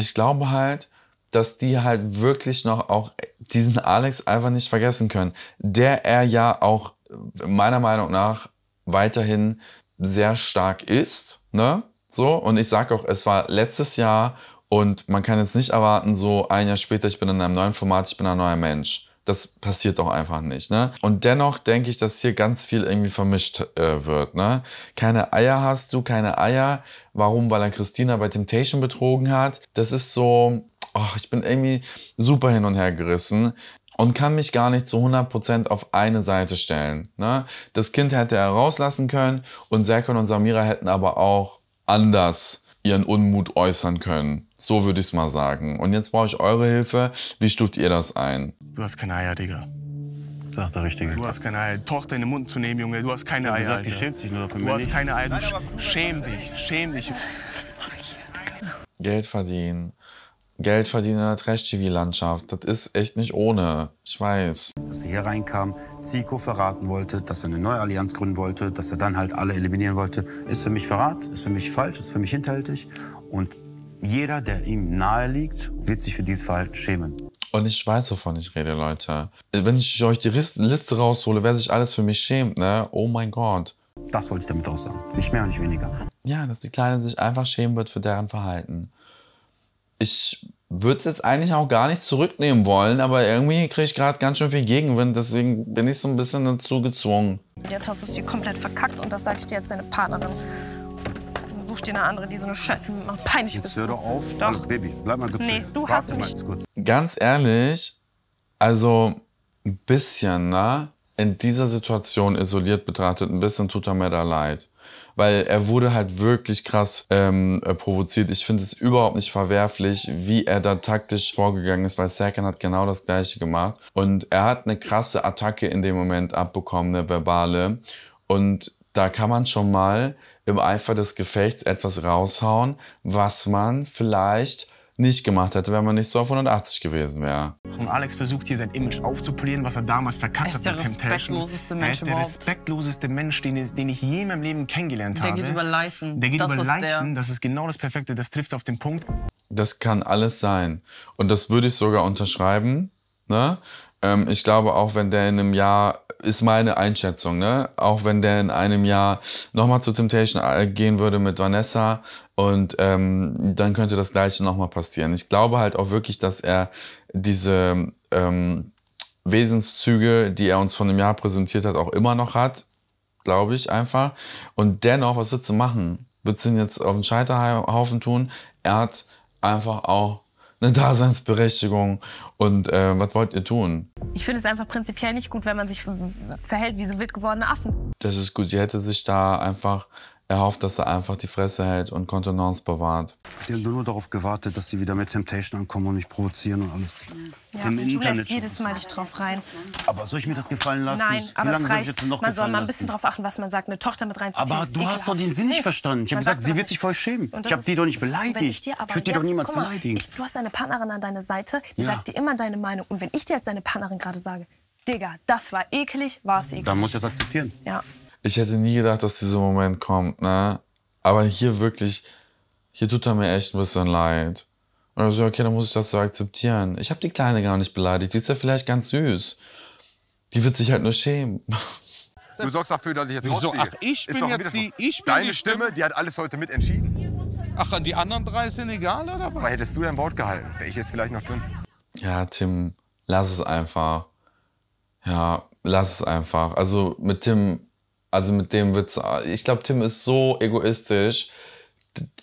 ich glaube halt, dass die halt wirklich noch auch diesen Alex einfach nicht vergessen können, der er ja auch meiner Meinung nach weiterhin sehr stark ist, ne? So, und ich sag auch, es war letztes Jahr und man kann jetzt nicht erwarten, so ein Jahr später, ich bin in einem neuen Format, ich bin ein neuer Mensch. Das passiert doch einfach nicht, ne? Und dennoch denke ich, dass hier ganz viel irgendwie vermischt äh, wird, ne? Keine Eier hast du, keine Eier. Warum? Weil er Christina bei Temptation betrogen hat. Das ist so, oh, ich bin irgendwie super hin und her gerissen und kann mich gar nicht zu 100% auf eine Seite stellen. Ne? Das Kind hätte er rauslassen können und Serkan und Samira hätten aber auch anders ihren Unmut äußern können. So würde ich es mal sagen. Und jetzt brauche ich eure Hilfe. Wie stuft ihr das ein? Du hast keine Eier, Digga. Sagt der Richtige. Du hast keine Eier. Tochter in den Mund zu nehmen, Junge. Du hast keine Ja, Eier. gesagt, die Alter. schämt sich nur dafür, Du hast nicht. keine Eier. Du sch schäm dich. Schäm dich. Geld verdienen. Geld verdienen in der Trash-TV-Landschaft. Das ist echt nicht ohne. Ich weiß. Dass er hier reinkam, Zico verraten wollte, dass er eine neue Allianz gründen wollte, dass er dann halt alle eliminieren wollte, ist für mich Verrat, ist für mich falsch, ist für mich hinterhältig. Und jeder, der ihm nahe liegt, wird sich für dieses Verhalten schämen. Und ich weiß, wovon ich rede, Leute. Wenn ich euch die Liste raushole, wer sich alles für mich schämt, ne? Oh mein Gott. Das wollte ich damit auch sagen. Nicht mehr und nicht weniger. Ja, dass die Kleine sich einfach schämen wird für deren Verhalten. Ich würde es jetzt eigentlich auch gar nicht zurücknehmen wollen, aber irgendwie kriege ich gerade ganz schön viel Gegenwind, deswegen bin ich so ein bisschen dazu gezwungen. Jetzt hast du es dir komplett verkackt und das sage ich dir jetzt deine Partnerin. Such dir eine andere, die so eine Scheiße macht. Peinlich Jetzt bist hör du. doch auf. Doch. Hallo, Baby, bleib mal kurz Nee, du Warte hast mal mich. kurz. Ganz ehrlich, also ein bisschen, ne? In dieser Situation isoliert betrachtet, ein bisschen tut er mir da leid. Weil er wurde halt wirklich krass ähm, äh, provoziert. Ich finde es überhaupt nicht verwerflich, wie er da taktisch vorgegangen ist, weil Serkan hat genau das gleiche gemacht. Und er hat eine krasse Attacke in dem Moment abbekommen, eine verbale. Und da kann man schon mal im Eifer des Gefechts etwas raushauen, was man vielleicht nicht gemacht hätte, wenn man nicht so auf 180 gewesen wäre. Und Alex versucht hier sein Image aufzupolieren, was er damals verkackt Er ist hat der mit Temptation. respektloseste Er Mensch ist der respektloseste Mensch, den, ich- den ich je in meinem Leben kennengelernt Der habe. geht über Leichen. Der geht Das über Leichen. der. Das ist genau das Perfekte. Das trifft auf den Punkt. Das kann alles sein. Und das würde ich sogar unterschreiben. Ne? Ähm, ich glaube, auch wenn der in einem Jahr, ist meine Einschätzung, ne? auch wenn der in einem Jahr nochmal zu Temptation äh, gehen würde mit Vanessa und ähm, dann könnte das gleiche nochmal passieren. Ich glaube halt auch wirklich, dass er diese ähm, Wesenszüge, die er uns von dem Jahr präsentiert hat, auch immer noch hat. Glaube ich einfach. Und dennoch, was würdest du machen? Würdest du ihn jetzt auf den Scheiterhaufen tun? Er hat einfach auch eine [LAUGHS] Daseinsberechtigung. Und äh, was wollt ihr tun? Ich finde es einfach prinzipiell nicht gut, wenn man sich verhält wie so wild gewordene Affen. Das ist gut. Sie hätte sich da einfach erhofft, dass er einfach die Fresse hält und Kontenance bewahrt. Die haben nur darauf gewartet, dass sie wieder mit Temptation ankommen und mich provozieren und alles. Ja, Im du Internet lässt jedes Mal dich drauf rein. Aber soll ich mir das gefallen lassen? Nein, Wie aber lange es soll ich reicht. jetzt noch Man soll mal ein bisschen drauf achten, was man sagt. Eine Tochter mit reinzuziehen. Aber du hast doch den. Sinn nicht verstanden. Ich habe gesagt, sagt sie wird sich voll schämen. Und Ich habe die doch nicht Wenn ich beleidigt. dir aber Ich würde die doch niemals mal, beleidigen. Ich, du hast eine Partnerin an deiner Seite, die Ja. sagt dir immer deine Meinung. Und wenn ich dir jetzt deine Partnerin gerade sage, Digga, das war eklig, war es eklig. Dann muss ich das akzeptieren. Ja. Ich hätte nie gedacht, dass dieser Moment kommt, ne? Aber hier wirklich, hier tut er mir echt ein bisschen leid. Und er so, okay, dann muss ich das so akzeptieren. Ich habe die Kleine gar nicht beleidigt. Die ist ja vielleicht ganz süß. Die wird sich halt nur schämen. Du sorgst dafür, dass ich jetzt Wieso? Ach, ich bin jetzt die- ich bin Deine die Stimme, die hat alles heute mitentschieden. Ach, und die anderen drei sind egal, oder was? Aber hättest du dein Wort gehalten, wäre ich jetzt vielleicht noch drin. Ja, Tim, lass es einfach. Ja, lass es einfach. Also mit Tim, also mit dem wird's, ich glaube, Tim ist so egoistisch.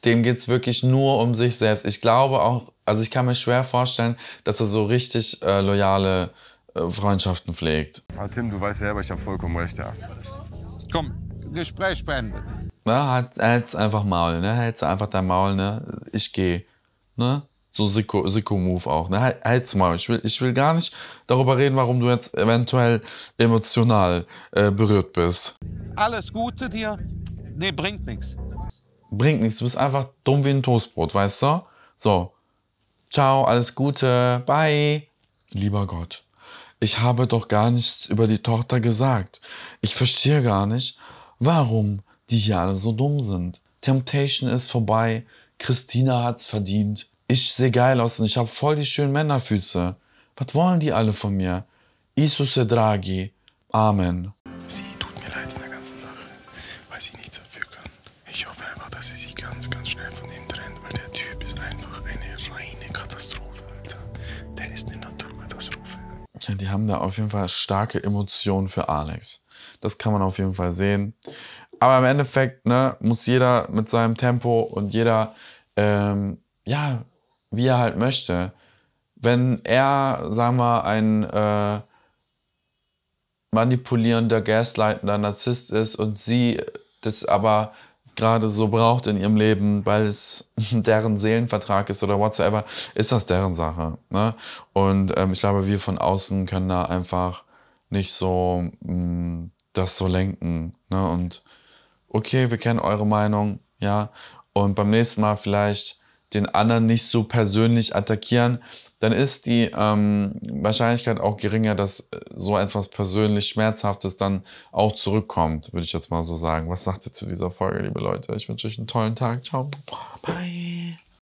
Dem geht's wirklich nur um sich selbst. Ich glaube auch, also ich kann mir schwer vorstellen, dass er so richtig äh, loyale äh, Freundschaften pflegt. Aber Tim, du weißt selber, ich habe vollkommen recht, ja. Komm, Gespräch beendet. Ne, halt, hält's einfach Maul, ne? Hält's einfach dein Maul, ne? Ich gehe, ne? So Sicko- Sicko-Move auch, ne? Halt, halt's Maul. Ich will, ich will gar nicht darüber reden, warum du jetzt eventuell emotional äh, berührt bist. Alles Gute dir. Nee, bringt nichts. Bringt nichts, du bist einfach dumm wie ein Toastbrot, weißt du? So. Ciao, alles Gute, bye. Lieber Gott, ich habe doch gar nichts über die Tochter gesagt. Ich verstehe gar nicht, warum die hier alle so dumm sind. Temptation ist vorbei, Christina hat's verdient. Ich sehe geil aus und ich habe voll die schönen Männerfüße. Was wollen die alle von mir? Isuse Draghi. Amen. Sie tut mir leid in der ganzen Sache, weil sie nichts dafür kann. Ich hoffe einfach, dass sie sich ganz, ganz schnell von ihm trennt, weil der Typ ist einfach eine reine Katastrophe, Alter. Der ist eine Naturkatastrophe. Ja, die haben da auf jeden Fall starke Emotionen für Alex. Das kann man auf jeden Fall sehen. Aber im Endeffekt ne, muss jeder mit seinem Tempo und jeder, ähm, ja, wie er halt möchte. Wenn er, sagen wir, ein äh, manipulierender, gaslightender Narzisst ist und sie das aber gerade so braucht in ihrem Leben, weil es [LAUGHS] deren Seelenvertrag ist oder whatsoever, ist das deren Sache. Ne? Und ähm, ich glaube, wir von außen können da einfach nicht so mh, das so lenken. Ne? Und okay, wir kennen eure Meinung, ja. Und beim nächsten Mal vielleicht den anderen nicht so persönlich attackieren, dann ist die ähm, Wahrscheinlichkeit auch geringer, dass äh, so etwas persönlich Schmerzhaftes dann auch zurückkommt, würde ich jetzt mal so sagen. Was sagt ihr zu dieser Folge, liebe Leute? Ich wünsche euch einen tollen Tag. Ciao. Bye.